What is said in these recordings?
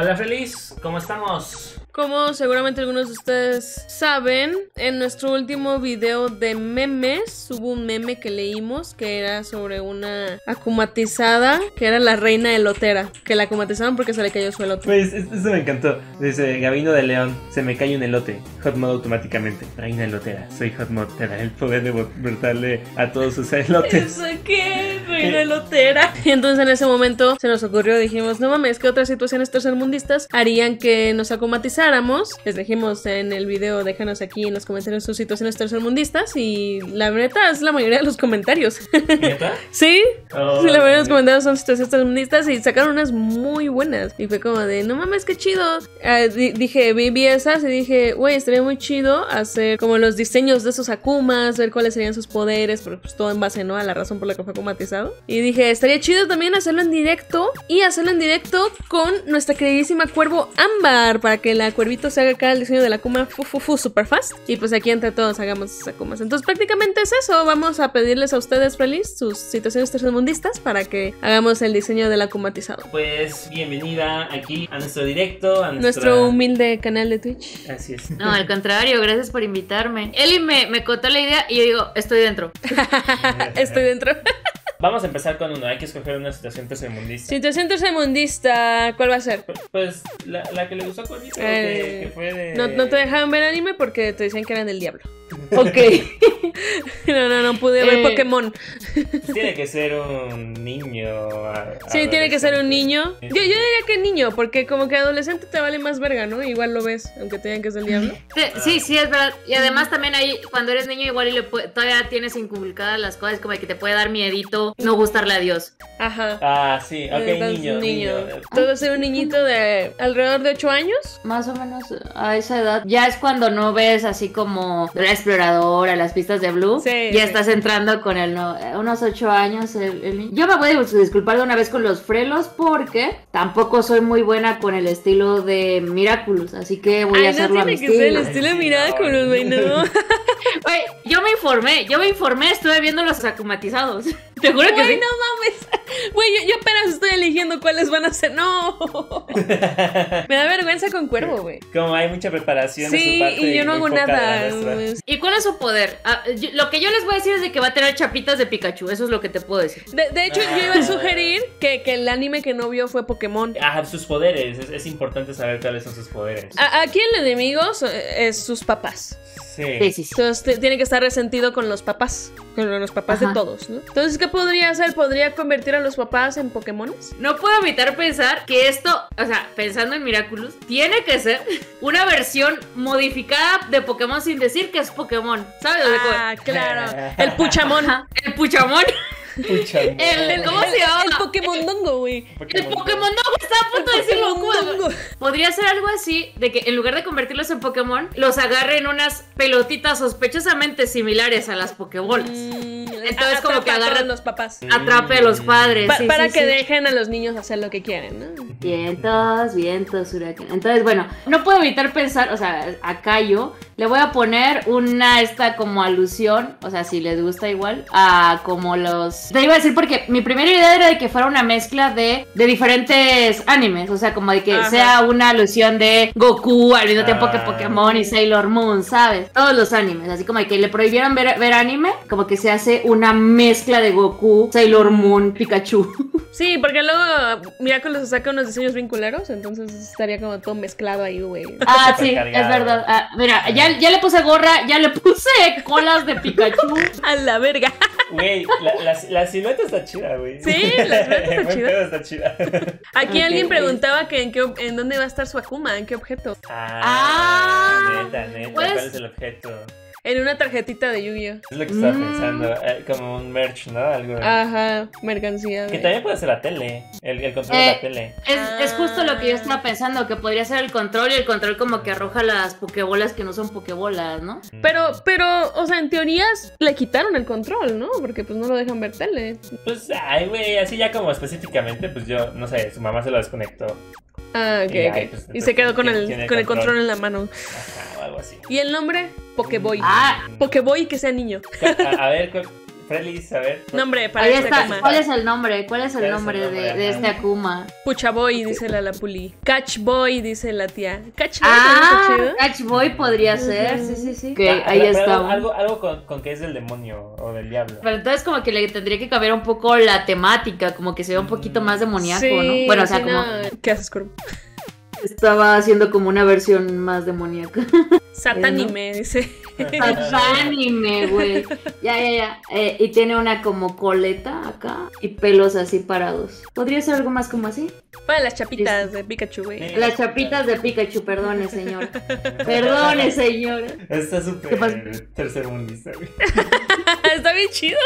Hola feliz, ¿cómo estamos? Como seguramente algunos de ustedes saben, en nuestro último video de memes hubo un meme que leímos que era sobre una acumatizada que era la reina elotera, que la acumatizaron porque se le cayó su elote. Pues es- eso me encantó. Dice Gabino de León, se me cae un elote. Hot mode automáticamente. Reina elotera, soy hot mode, te da el poder de brotarle a todos sus elotes. ¿Eso qué? Reina elotera. Y entonces en ese momento se nos ocurrió, dijimos, no mames, ¿qué otras situaciones tercermundistas harían que nos acumatizáramos? Les dijimos en el video, déjanos aquí en los comentarios sus situaciones tercermundistas y la neta es la mayoría de los comentarios. ¿Neta? ¿Sí? Oh, Sí, la mayoría de los comentarios son situaciones tercermundistas y sacaron unas muy buenas. Y fue como de, no mames, qué chido. Ah, di- dije, vi, vi esas y dije, güey, estaría muy chido hacer como los diseños de esos Akumas, ver cuáles serían sus poderes, pero pues todo en base, ¿no? A la razón por la que fue akumatizado. Y dije, estaría chido también hacerlo en directo y hacerlo en directo con nuestra queridísima cuervo Ámbar para que la cuervito se haga acá el diseño de la Akuma fu, fu, fu, super fast. Y pues aquí entre todos hagamos esas Akumas. Entonces prácticamente es eso. Vamos a pedirles a ustedes, feliz, sus situaciones tercermundistas para que hagamos el diseño del akumatizado. Pues bienvenida aquí a nuestro directo, a nuestra... Nuestro humilde canal de Twitch. Así es. No, al contrario, gracias por invitarme. Eli me, me contó la idea y yo digo, estoy dentro. Estoy dentro. Vamos a empezar con uno, hay que escoger una situación tercermundista. Situación tercermundista, ¿cuál va a ser? Pues la, la que le gustó a Juanito, Eh, que, que fue de... No, no te dejaban ver anime porque te decían que eran del diablo. Ok. no, no, no pude ver Eh, Pokémon. Tiene que ser un niño. Sí, tiene que ser un niño. Yo, yo diría que niño, porque como que adolescente te vale más verga, ¿no? Igual lo ves, aunque te digan que es del diablo. Sí, Sí, es verdad. Y además también ahí, cuando eres niño, igual y le todavía tienes inculcadas las cosas, como que te puede dar miedito no gustarle a Dios. Ajá. Ah, sí, ok, Entonces, niño, niño. Vas a ser un niñito de alrededor de 8 años. Más o menos a esa edad. Ya es cuando no ves así como exploradora, las pistas de Blue. Sí, ya sí. estás entrando con el no- unos ocho años. el-. Yo me voy a disculpar de una vez con los frelos porque tampoco soy muy buena con el estilo de Miraculous. Así que voy a no hacerlo a mi tiene que ser el estilo. sí, Miraculous, no. güey, no. Yo me informé, yo me informé, estuve viendo los acumatizados. Te juro que Güey, sí. no mames. Güey, yo, yo apenas estoy eligiendo cuáles van a ser. No. Me da vergüenza con cuervo, güey. Como hay mucha preparación de su Sí, parte y yo no hago nada. ¿Y cuál es su poder? Ah, yo- lo que yo les voy a decir es de que va a tener chapitas de Pikachu, eso es lo que te puedo decir. De, de hecho, yo iba a sugerir que, que el anime que no vio fue Pokémon. Ah, sus poderes. Es, es importante saber cuáles son sus poderes. A- aquí el enemigo so- es sus papás. Sí, Sí. sí, sí. Entonces tiene que estar resentido con los papás. Con los papás de Ajá. todos, ¿no? Entonces, ¿qué podría hacer? ¿Podría convertir a los papás en Pokémones? No puedo evitar pensar que esto, o sea, pensando en Miraculous, tiene que ser una versión modificada de Pokémon sin decir que es Pokémon. ¿Sabes? Ah, claro. El Puchamón. El Puchamón. Pucha, El- el- ¿Cómo se llama? El Pokémon Dongo, güey. El Pokémon no, estaba a punto de decirlo. Pokémon. Dongo. Podría ser algo así, de que en lugar de convertirlos en Pokémon, los agarren unas pelotitas sospechosamente similares a las Pokébolas. Mm, Entonces, como que a agarra- los papás. Atrape a los padres. Pa- sí, para sí, que sí. dejen a los niños hacer lo que quieren, ¿no? Vientos, vientos, huracán. Entonces, bueno, no puedo evitar pensar, o sea, a Cayo le voy a poner una, esta como alusión, o sea, si les gusta igual, a como los... Te iba a decir porque mi primera idea era de que fuera una mezcla de, de diferentes animes, o sea, como de que Ajá. sea una alusión de Goku al mismo tiempo que Ah. Pokémon y Sailor Moon, ¿sabes? Todos los animes, así como de que le prohibieron ver, ver anime, como que se hace una mezcla de Goku, Sailor Moon, Pikachu. Sí, porque luego Miraculous saca unos diseños vincularos, entonces estaría como todo mezclado ahí, güey. Ah, sí, es verdad. Ah, mira, ya, ya le puse gorra, ya le puse colas de Pikachu. A la verga. Güey, la, la, la silueta está chida, güey. Sí, la silueta está chida. pedo está chida. Aquí alguien preguntaba que en, qué, en dónde va a estar su Akuma, en qué objeto. Ah, Ah, neta, neta. pues- ¿Cuál es el objeto? En una tarjetita de Yu-Gi-Oh! Es lo que estaba Mm. pensando. eh, como un merch, ¿no? Algo. Ajá, mercancía. Que también puede ser la tele. El, el control de Eh, la tele. Es, Ah. es justo lo que yo estaba pensando, que podría ser el control y el control como que arroja las pokebolas que no son pokebolas, ¿no? Pero, pero, o sea, en teorías le quitaron el control, ¿no? Porque pues no lo dejan ver tele. Pues, ay, güey, así ya como específicamente, pues yo, no sé, su mamá se lo desconectó. Ah, ok, Y ok. pues, y se quedó con el, con el control. control en la mano. Ajá, o algo así. ¿Y el nombre? Pokeboy. Ah, Pokeboy que sea niño. A, a ver, ¿cuál- Feliz, a ver. Nombre para Ahí este está. Akuma. ¿Cuál es el nombre? ¿Cuál es ¿Cuál el es el nombre de, este Akuma? Pucha Boy, dice la Lapuli. Catch Boy, dice la tía. Catch Boy, Ah, ¿también está chido? Catch Boy podría ser. Sí, sí, sí. Que Ah, ahí pero está. Algo, algo con, con que es del demonio o del diablo. Pero entonces como que le tendría que cambiar un poco la temática, como que se ve un poquito más demoníaco, Sí, ¿no? Bueno, o sea, sí, como no. ¿Qué haces, Corvo? Estaba haciendo como una versión más demoníaca. Satanime, dice. anime, güey. Ya, ya, ya. Eh, y tiene una como coleta acá y pelos así parados. ¿Podría ser algo más como así? Para las chapitas de Pikachu, güey. Las chapitas de Pikachu, perdone, señora. Perdone, señora. Está ¿Qué súper tercermundista, güey. Está bien chido.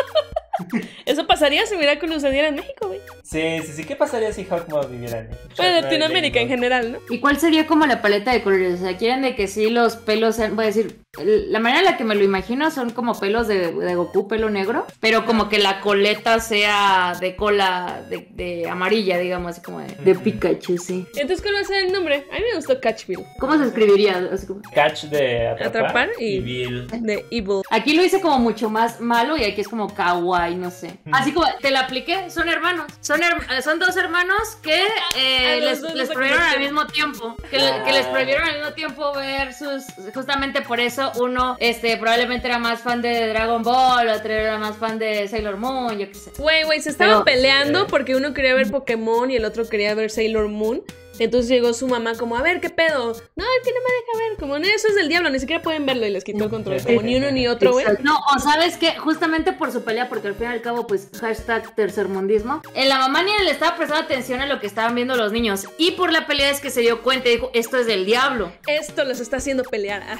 Eso pasaría si se diera en México. Sí, sí, sí. ¿Qué pasaría si Hawkmoth viviera en México? O en Latinoamérica en general, ¿no? ¿Y cuál sería como la paleta de colores? O sea, quieren de que sí los pelos sean, voy a decir, la manera en la que me lo imagino son como pelos de, de Goku, pelo negro, pero como que la coleta sea de cola de, de amarilla, digamos, así como de, de. Pikachu, sí. Entonces, ¿cuál va a ser el nombre? A mí me gustó Catchville. ¿Cómo se escribiría? Así como- Catch de atrapar, Atrapar y- y Bill. De Evil. Aquí lo hice como mucho más malo y aquí es como kawaii, no sé. Así como te la apliqué, son hermanos. Son, her- son dos hermanos que eh, A los les, les prohibieron al mismo tiempo. Que, le- que les prohibieron al mismo tiempo ver sus. Justamente por eso uno este, probablemente era más fan de Dragon Ball, otro era más fan de Sailor Moon, yo qué sé. Güey, güey, se estaban Pero- peleando porque uno quería ver Pokémon y el otro quería ver Sailor Moon. Entonces llegó su mamá como, a ver, ¿qué pedo? No, es que no me deja ver. Como, no, eso es del diablo, ni siquiera pueden verlo. Y les quitó el control. Como ni uno ni otro, güey. No, o sabes que justamente por su pelea, porque al fin y al cabo, pues, hashtag tercermundismo, en la mamá ni le estaba prestando atención a lo que estaban viendo los niños. Y por la pelea es que se dio cuenta y dijo, esto es del diablo. Esto los está haciendo pelear. Ajá.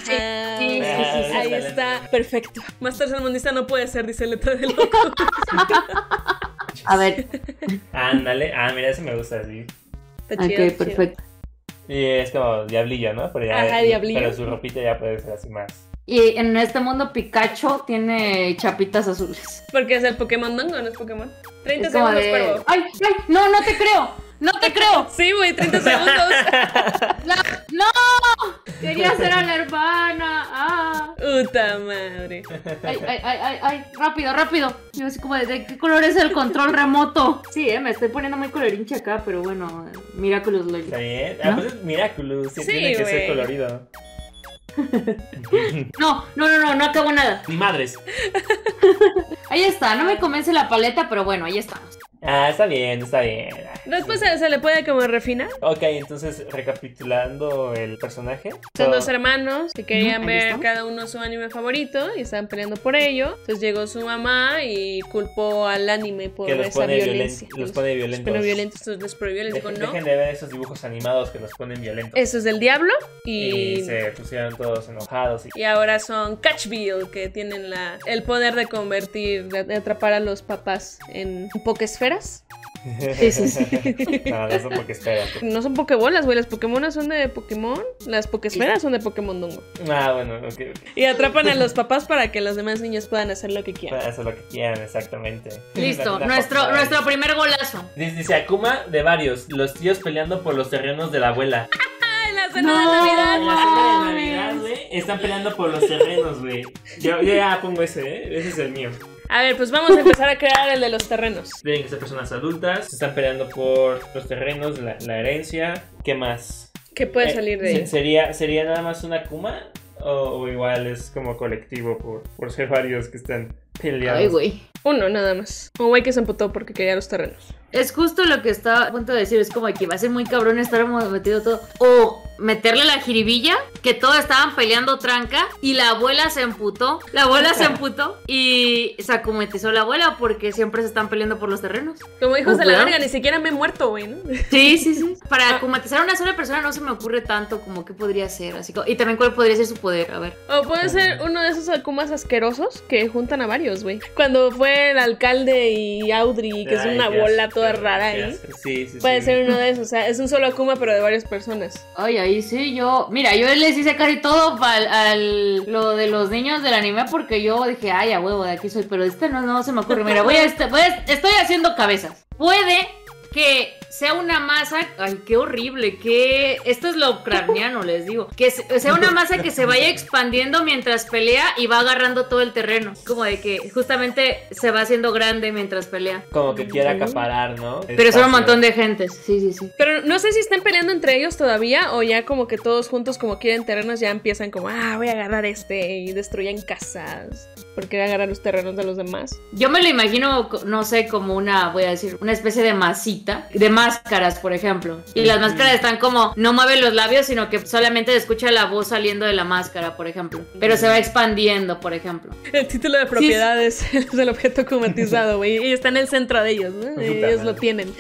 Sí, sí, sí, sí, sí. Ahí está. Perfecto. Más tercermundista no puede ser, dice letra de loco. A ver, Ándale. Ah, mira, ese me gusta así. Está ok, chido, perfecto. Y es como diablillo, ¿no? Pero, ya, Ajá, diablillo. pero su ropita ya puede ser así más. Y en este mundo Pikachu tiene chapitas azules. Porque es el Pokémon Dongo, no es Pokémon. 30 Es como segundos, de... ¡Ay, ay! ¡No, no te creo! ¡No te creo! Sí, güey, 30 segundos. La- ¡No! Quería ser a la hermana. ¡Ah! Puta madre. Ay, ay, ay, ay, ay, rápido, rápido. Yo así como de, ¿de qué color es el control remoto? Sí, eh, me estoy poniendo muy colorinche acá, pero bueno, Miraculous lo Está bien. Ah, ¿No? pues es Miraculous. Sí, Sí, tiene que ser güey. colorido. No, no, no, no, no acabo nada. Ni madres. Ahí está, no me convence la paleta, pero bueno, ahí estamos. Ah, está bien, está bien. Después se, se le puede como refinar. Ok, entonces recapitulando el personaje. Son So- dos hermanos que querían ver está. cada uno su anime favorito y estaban peleando por ello. Entonces llegó su mamá y culpó al anime por que los esa pone, violencia. violen- los pone Los violentos. pone violentos, entonces les prohibió, les dijo no. dejen de ver esos dibujos animados que los ponen violentos. Eso es del diablo y... y, se pusieron todos enojados. Y... y ahora son Catchville que tienen la, el poder de convertir, de, de atrapar a los papás en pokesferas. Sí, sí, sí. no, no son porque espérate. No son pokebolas, güey, las Pokémonas son de Pokémon, las pokesferas son de Pokémon Dongo. Ah, bueno, ok. Y atrapan a los papás para que los demás niños puedan hacer lo que quieran. Para hacer lo que quieran, exactamente. Listo, La- la nuestro, nuestro primer golazo. Dice, dice Akuma de varios, los tíos peleando por los terrenos de la abuela. ¡Ay, la cena No. de Navidad! En la cena de. Navidad, güey, están peleando por los terrenos, güey. Yo, yo ya pongo ese, ¿eh? Ese es el mío. A ver, pues vamos a empezar a crear el de los terrenos. Tienen que ser personas adultas, se están peleando por los terrenos, la, la herencia. ¿Qué más? ¿Qué puede Eh, salir de se- ahí? ¿Sería, ¿Sería nada más una Akuma? O, o igual es como colectivo por, por ser varios que están peleados? Ay, güey. Uno, nada más. Un güey que se emputó porque quería los terrenos. Es justo lo que estaba a punto de decir. Es como que va a ser muy cabrón estar metido todo. O meterle la jiribilla, que todos estaban peleando tranca y la abuela se emputó. La abuela se emputó y se acumetizó la abuela porque siempre se están peleando por los terrenos. Como hijos de la verga, ni siquiera me he muerto, güey, ¿no? Sí, sí, sí. Para acumatizar a una sola persona no se me ocurre tanto como qué podría ser. Así como- y también cuál podría ser su poder. A ver. O puede ser uno de esos akumas asquerosos que juntan a varios, güey. Cuando fue el alcalde y Audrey, que es una qué bola asco, toda rara ahí. Sí, sí, Puede sí. ser uno de esos, o sea, es un solo akuma pero de varias personas. Ay, ahí sí, yo. Mira, yo les hice casi todo para lo de los niños del anime porque yo dije, ay, a huevo, de aquí soy. Pero este no, no se me ocurre. Mira, voy a, este- voy a- estoy haciendo cabezas. Puede que sea una masa, ay, qué horrible, que esto es lo ucraniano, les digo, que se- sea una masa que se vaya expandiendo mientras pelea y va agarrando todo el terreno, como de que justamente se va haciendo grande mientras pelea. Como que quiera acaparar, ¿no? Pero son un montón de gentes, sí, sí, sí. Pero no sé si están peleando entre ellos todavía o ya como que todos juntos como quieren terrenos ya empiezan como, ah, voy a agarrar este y destruyen casas porque agarrar los terrenos de los demás. Yo me lo imagino, no sé, como una, voy a decir, una especie de masita, de máscaras, por ejemplo. Y las máscaras están como, no mueven los labios, sino que solamente se escucha la voz saliendo de la máscara, por ejemplo. Pero se va expandiendo, por ejemplo. El título de propiedades es el objeto cumatizado, güey, y está en el centro de ellos, ¿no? Ellos lo tienen.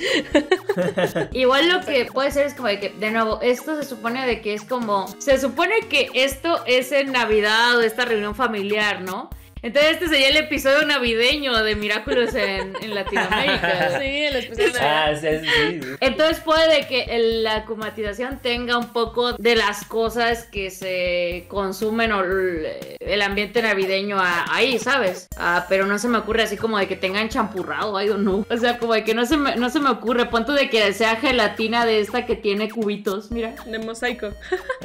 Igual lo que puede ser es como de que, de nuevo, esto se supone de que es como, se supone que esto es en Navidad o esta reunión familiar, ¿no? Entonces este sería el episodio navideño de Miraculous en, en Latinoamérica. Sí, el especial de Ah, sí, sí, sí. Entonces puede que el- la acumatización tenga un poco de las cosas que se consumen o el, el ambiente navideño a- ahí, ¿sabes? Ah, pero no se me ocurre así como de que tengan champurrado, I don't know. O sea, como de que no se me, no se me ocurre. Punto de que sea gelatina de esta que tiene cubitos, mira. de mosaico.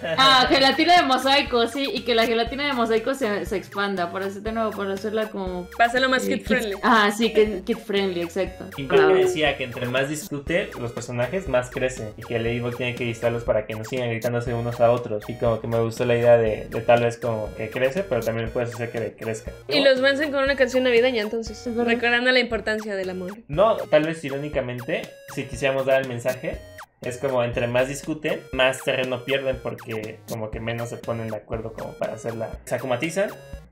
Ah, gelatina de mosaico, sí, y que la gelatina de mosaico se, se expanda, para hacer de nuevo, para hacerla como... Para hacerlo más eh, kid friendly. Ah, sí, que kid friendly, exacto. Y Ah, que decía que entre más discute los personajes, más crece. Y que el Ladybug tiene que distraerlos para que no sigan gritándose unos a otros. Y como que me gustó la idea de, de tal vez como que crece, pero también puedes hacer que crezca. Y los vencen con una canción navideña, entonces, recordando la importancia del amor. No, tal vez irónicamente, si quisiéramos dar el mensaje, es como entre más discuten, más terreno pierden porque como que menos se ponen de acuerdo como para hacerla. Se acumatizan,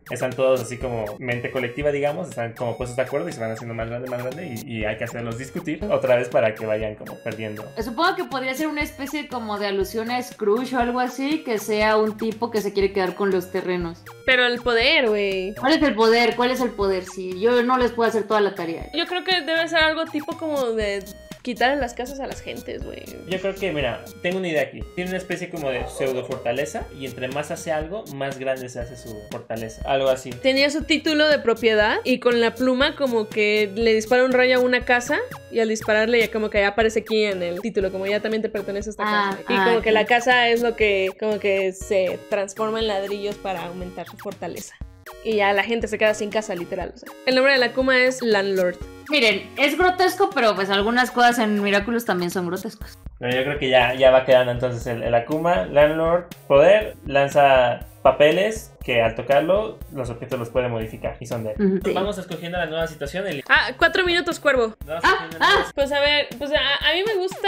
están todos así como mente colectiva, digamos, están como puestos de acuerdo y se van haciendo más grande, más grande y, y hay que hacerlos discutir otra vez para que vayan como perdiendo. Supongo que podría ser una especie como de alusión a Scrooge o algo así, que sea un tipo que se quiere quedar con los terrenos. Pero el poder, güey. ¿Cuál es el poder? ¿Cuál es el poder? Si yo no les puedo hacer toda la tarea. Yo creo que debe ser algo tipo como de quitar las casas a las gentes, güey. Yo creo que, mira, tengo una idea aquí. Tiene una especie como de pseudo fortaleza y entre más hace algo, más grande se hace su fortaleza. Algo así. Tenía su título de propiedad y con la pluma como que le dispara un rayo a una casa y al dispararle ya como que ya aparece aquí en el título, como ya también te pertenece a esta Ah, casa. Y ah, como que la casa es lo que como que se transforma en ladrillos para aumentar su fortaleza. Y ya la gente se queda sin casa, literal. o sea. El nombre de la Kuma es Landlord. Miren, es grotesco, pero pues algunas cosas en Miraculous también son grotescos. Pero yo creo que ya, ya va quedando entonces el, el Akuma, Landlord, poder, lanza papeles que al tocarlo los objetos los puede modificar y son de él. Ujú, sí. Vamos escogiendo la nueva situación. El... Ah, cuatro minutos, cuervo. Vamos Ah, ah. Pues a ver, pues a, a mí me gusta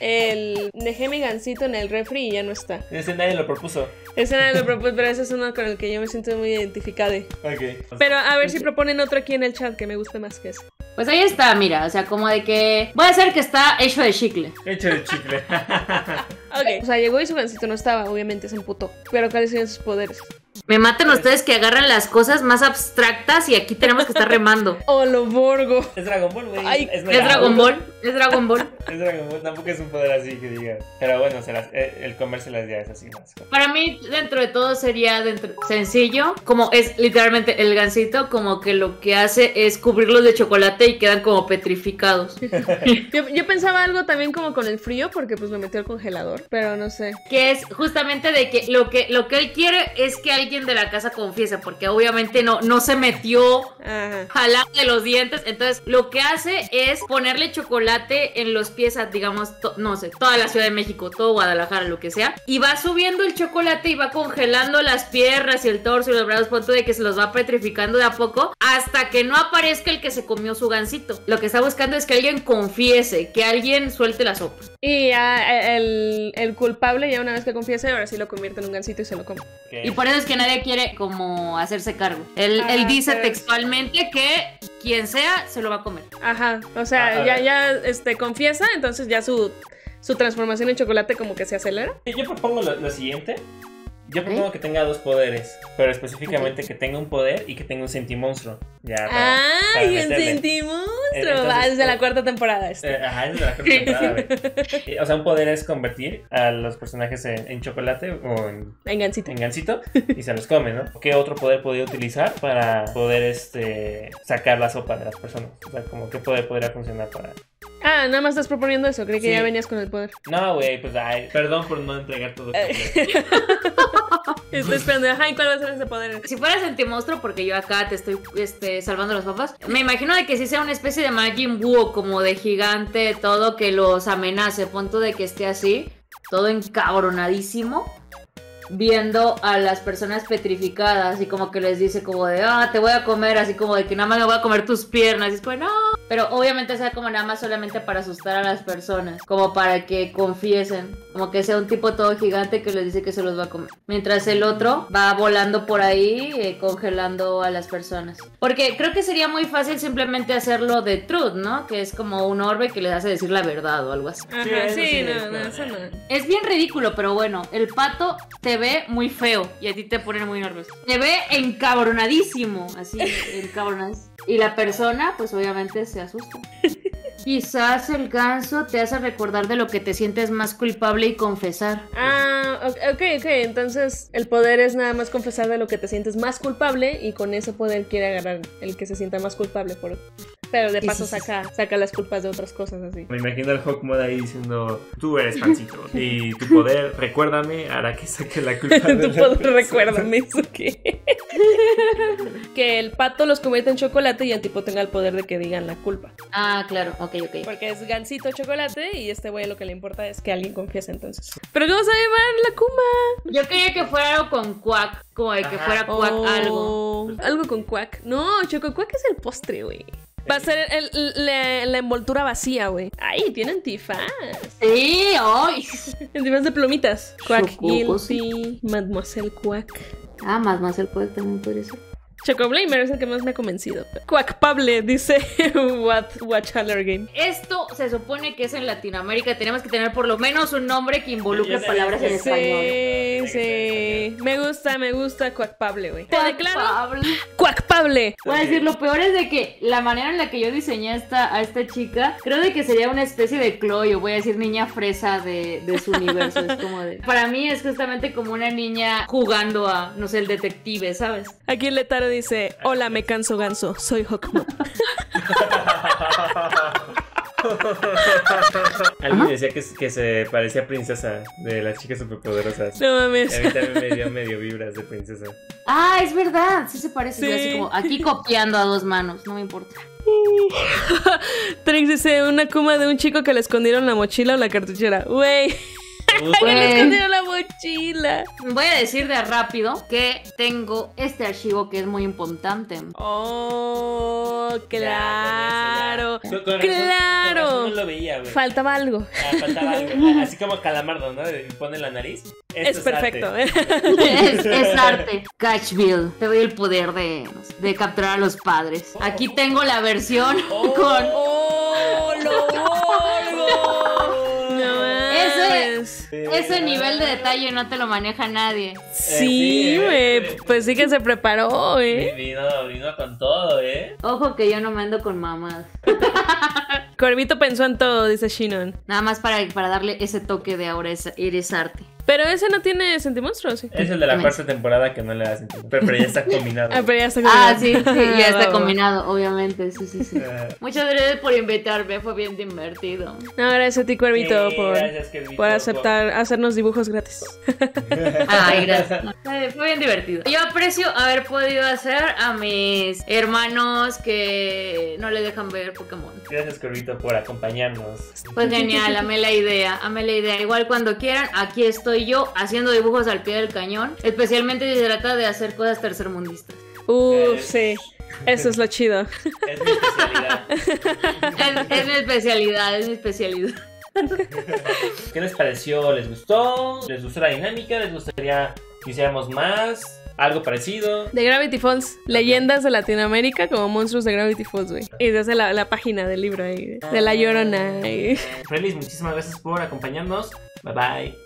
el dejé mi gancito en el refri y ya no está. Ese nadie lo propuso. Ese era el propósito, pero ese es uno con el que yo me siento muy identificada. Ok. Pero a ver si proponen otro aquí en el chat que me guste más que ese. Pues ahí está, mira, o sea, como de que... Voy a hacer que está hecho de chicle. Hecho de chicle. Ok. O sea, llegó y su gancito no estaba, obviamente se emputó. Pero ¿cuáles serían sus poderes? Me matan ustedes que agarran las cosas más abstractas y aquí tenemos que estar remando. ¡Oh, lo borgo! es Dragon Ball, güey. Ay, Es mega- Dragon Ball, es Dragon Ball. Es Dragon Ball, tampoco es un poder así que diga. Pero bueno, se las- eh, el comerse las ya es así más. Para mí, dentro de todo sería dentro- sencillo, como es literalmente el gansito, como que lo que hace es cubrirlos de chocolate y quedan como petrificados. Yo, yo pensaba algo también como con el frío, porque pues me metió al congelador. Pero no sé. Que es justamente de que lo que lo que él quiere es que alguien de la casa confiese, porque obviamente no, no se metió jalando de los dientes. Entonces, lo que hace es ponerle chocolate en los pies a, digamos, to- no sé, toda la Ciudad de México, todo Guadalajara, lo que sea. Y va subiendo el chocolate y va congelando las piernas y el torso y los brazos, punto de que se los va petrificando de a poco hasta que no aparezca el que se comió su gansito. Lo que está buscando es que alguien confiese, que alguien suelte la sopa. Y ya el, el culpable, ya una vez que confiese, ahora sí lo convierte en un gancito y se lo come. Y por eso es que nadie quiere como hacerse cargo. Él, él dice pero- textualmente que quien sea se lo va a comer. Ajá. O sea, ya, ya este, confiesa, entonces ya su, su transformación en chocolate como que se acelera. Yo propongo lo, lo siguiente. Yo propongo que tenga dos poderes, pero específicamente que tenga un poder y que tenga un sentimonstruo. Ya, ¡Ay, un meterle. sentimonstruo! Ah, desde la eh, cuarta temporada este. Eh, Ajá, es de la cuarta temporada, güey. O sea, un poder es convertir a los personajes en, en chocolate o en, En gancito. en gansito y se los come, ¿no? ¿Qué otro poder podría utilizar para poder este sacar la sopa de las personas? O sea, como qué poder podría funcionar para. Ah, nada más estás proponiendo eso. Creí que Sí. ya venías con el poder. No, güey, pues ay, perdón por no entregar todo. Estoy esperando. Ajá, ¿y cuál va a ser ese poder? Si fueras antimonstruo, porque yo acá te estoy este, salvando las papas, me imagino de que sí sea una especie de Majin Buu, como de gigante, todo que los amenace, punto de que esté así, todo encabronadísimo, viendo a las personas petrificadas y como que les dice como de, ah, te voy a comer, así como de que nada más me voy a comer tus piernas, y es como, no. Pero obviamente sea como nada más solamente para asustar a las personas, como para que confiesen, como que sea un tipo todo gigante que les dice que se los va a comer. Mientras el otro va volando por ahí, eh, congelando a las personas. Porque creo que sería muy fácil simplemente hacerlo de truth, ¿no? Que es como un orbe que les hace decir la verdad o algo así. Ajá, Sí, sí, no, es no, eso no. Es bien ridículo, pero bueno, el pato te ve muy feo y a ti te pone muy nervioso. Te ve encabronadísimo, así, encabronadísimo. Y la persona, pues obviamente se asusta. Quizás el ganso te hace recordar de lo que te sientes más culpable y confesar. Ah, ok, ok, ok. Entonces el poder es nada más confesar de lo que te sientes más culpable y con ese poder quiere agarrar el que se sienta más culpable por Pero de paso saca, saca las culpas de otras cosas así. Me imagino al Hawkmood ahí diciendo, tú eres pancito y tu poder, recuérdame, hará que saque la culpa de tu la poder persona". recuérdame eso que. que el pato los convierte en chocolate y el tipo tenga el poder de que digan la culpa. Ah, claro, ok, ok. Porque es gansito chocolate y este güey lo que le importa es que alguien confiese entonces. ¿Pero cómo se va a llamar la Kuma? Yo quería que fuera algo con cuac, como de que Ajá. fuera cuac algo. Oh, Algo con cuac. No, choco cuac es el postre, güey. Va a ser el- el- la, la envoltura vacía, güey. Ay, tiene antifaz. Sí, ay. Antifaz de plumitas. Quack. Guilty, Mademoiselle Quack. Ah, el poder también podría ser. Chocoblamer es el que más me ha convencido. Quackpable, dice What Watch Haller Game. Esto se supone que es en Latinoamérica. Tenemos que tener por lo menos un nombre que involucre palabras en sí. español. Sí, sí. Me gusta, me gusta Quackpable, güey. Te declaro. Quackpable. Voy a decir, lo peor es de que la manera en la que yo diseñé a esta, a esta chica, creo de que sería una especie de Chloe, o voy a decir niña fresa de, de su universo. Es como de. Para mí es justamente como una niña jugando a, no sé, el detective, ¿sabes? Aquí el Letaro dice, hola, me canso ganso, soy Hawkmoon. Alguien decía que, que se parecía a princesa de las chicas superpoderosas. No Y a mames. mí también me dio medio vibras de princesa. Ah, es verdad, sí se parece. Sí. yo así como aquí copiando a dos manos, no me importa. Trix dice, una kuma de un chico que le escondieron la mochila o la cartuchera. Güey, que le Güey. escondieron la mochila. Voy a decir de rápido que tengo este archivo que es muy importante. Oh, claro. Ya, con eso ya. Con- con razón- con Claro. razón no lo veía, güey. Faltaba algo. Ah, faltaba algo. Así como calamardo, ¿no? Y pone la nariz. Es perfecto. arte. es, es arte. Catchville. Te doy el poder de, de capturar a los padres. Aquí tengo la versión Oh. con. ¡Oh, Ese- nivel de detalle no te lo maneja nadie. Sí, sí, güey. eh. Pues sí que se preparó, ¿eh? Vino, vino con todo, ¿eh? Ojo que yo no me ando con mamás. Corvito pensó en todo, dice Shinon. Nada más para, para darle ese toque de ahora es- eres arte. Pero ese no tiene sentimonstruo, ¿sí? Es el de la cuarta temporada que no le da sentido. Pero, pero ya está combinado. Ah, pero ya está Ah, combinado. sí, sí, ya Va, está combinado, obviamente. Sí, sí, sí. Eh, Muchas gracias por invitarme, fue bien divertido. No, gracias a ti, Cuervito, sí, por, gracias, Cuervito, por aceptar hacernos dibujos gratis. Ay, gracias. Eh, Fue bien divertido. Yo aprecio haber podido hacer a mis hermanos que no le dejan ver Pokémon. Gracias, Corvito, por acompañarnos. Pues genial, amé la idea, amé la idea. Igual cuando quieran, aquí estoy yo haciendo dibujos al pie del cañón, especialmente si se trata de hacer cosas tercermundistas. Uf, Eh. sí. Eso es lo chido. Es mi especialidad. Es, es mi especialidad, es mi especialidad. ¿Qué les pareció? ¿Les gustó? ¿Les gustó la dinámica? ¿Les gustaría que hiciéramos más? ¿Algo parecido? De Gravity Falls, leyendas de Latinoamérica como monstruos de Gravity Falls, güey. Y desde la, la página del libro ahí, de la llorona. Frelis, muchísimas gracias por acompañarnos. Bye bye.